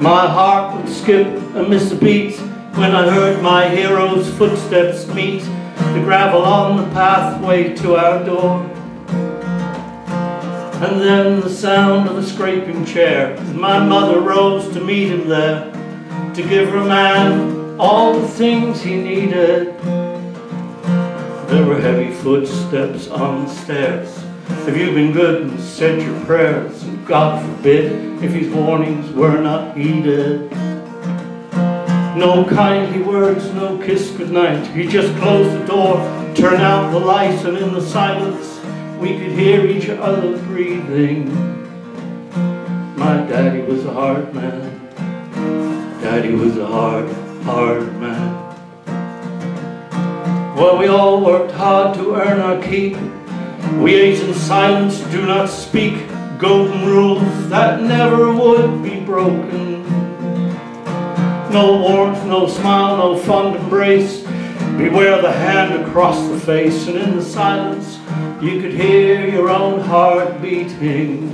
My heart would skip and miss a beat when I heard my hero's footsteps meet the gravel on the pathway to our door. And then the sound of the scraping chair as my mother rose to meet him there to give her man all the things he needed. There were heavy footsteps on the stairs. Have you been good and said your prayers? God forbid if his warnings were not heeded. No kindly words, no kiss goodnight. He just closed the door, turned out the lights, and in the silence we could hear each other breathing. My daddy was a hard man. Daddy was a hard, hard man. Well, we all worked hard to earn our keep. We ate in silence, do not speak. Golden rules that never would be broken. No warmth, no smile, no fond embrace. Beware the hand across the face, and in the silence you could hear your own heart beating.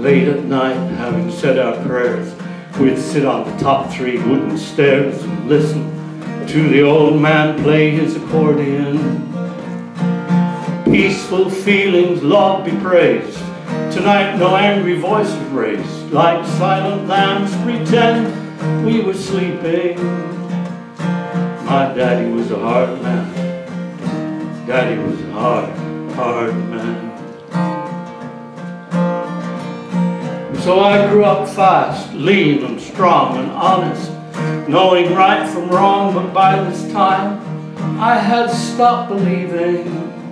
Late at night, having said our prayers, we'd sit on the top three wooden stairs and listen to the old man play his accordion. Peaceful feelings, Lord be praised. Tonight no angry voices raised, like silent lambs pretend we were sleeping. My daddy was a hard man. Daddy was a hard, hard man. So I grew up fast, lean and strong and honest, knowing right from wrong, but by this time I had stopped believing.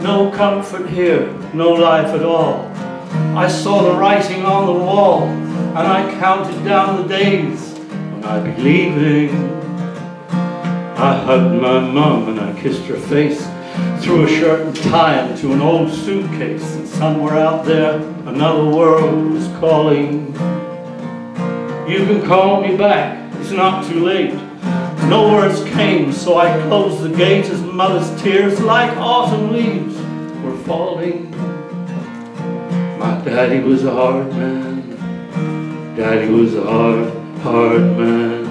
No comfort here, no life at all. I saw the writing on the wall, and I counted down the days when I'd be leaving. I hugged my mom and I kissed her face, threw a shirt and tie into an old suitcase, and somewhere out there another world was calling. You can call me back, it's not too late. No words came, so I closed the gate as mother's tears, like autumn leaves, were falling. My daddy was a hard man. Daddy was a hard, hard man.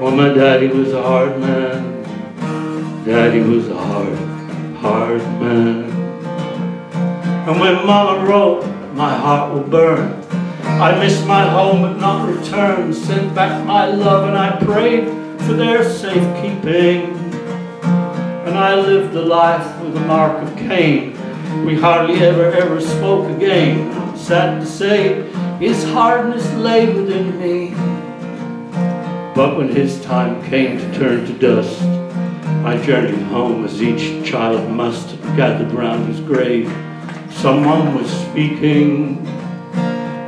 Well, my daddy was a hard man. Daddy was a hard, hard man. And when mama wrote, my heart will burn. I miss my home but not returned. Sent back my love and I prayed for their safekeeping. And I lived a life with a mark of Cain. We hardly ever, ever spoke again. Sad to say, his hardness lay within me. But when his time came to turn to dust, I journeyed home as each child must, gathered round his grave. Someone was speaking.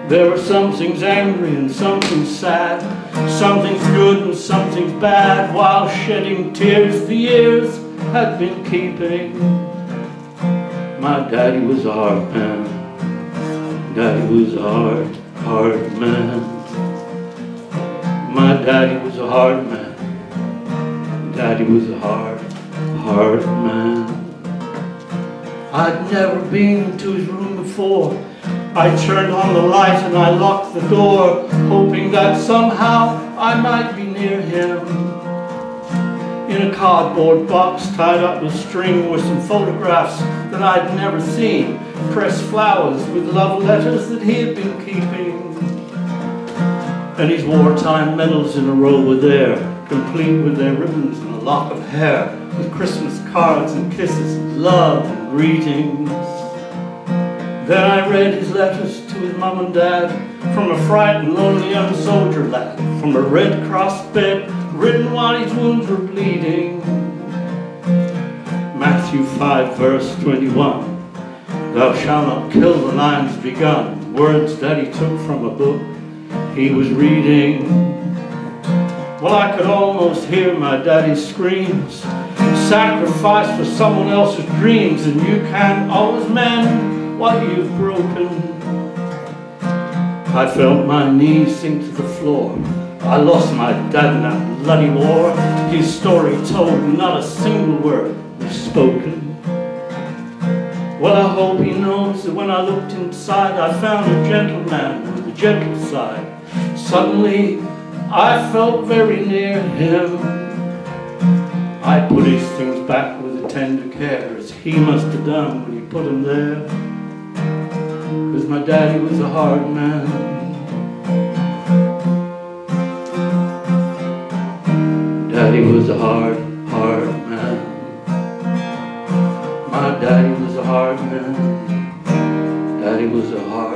There were some things angry and some things sad, some things good and some things bad, while shedding tears the years had been keeping. My daddy was a hard man. Daddy was a hard, hard man. My daddy was a hard man. Daddy was a hard, hard man. I'd never been to his room before. I turned on the light and I locked the door, hoping that somehow I might be near him. In a cardboard box tied up with string were some photographs that I'd never seen, pressed flowers with love letters that he had been keeping. And his wartime medals in a row were there, complete with their ribbons and a lock of hair, with Christmas cards and kisses, love and greetings. Then I read his letters to his mom and dad, from a frightened, lonely young soldier lad, from a Red Cross bed, written while his wounds were bleeding. Matthew 5, verse 21. Thou shalt not kill the lines begun, words that he took from a book he was reading. Well, I could almost hear my daddy's screams. Sacrifice for someone else's dreams, and you can always mend what you've broken. I felt my knees sink to the floor. I lost my dad in that bloody war. His story told, not a single word was spoken. Well, I hope he knows that when I looked inside, I found a gentleman with a gentle side. Suddenly, I felt very near him. I put his things back with a tender care, as he must have done when he put them there. My daddy was a hard man. Daddy was a hard, hard man. My daddy was a hard man. Daddy was a hard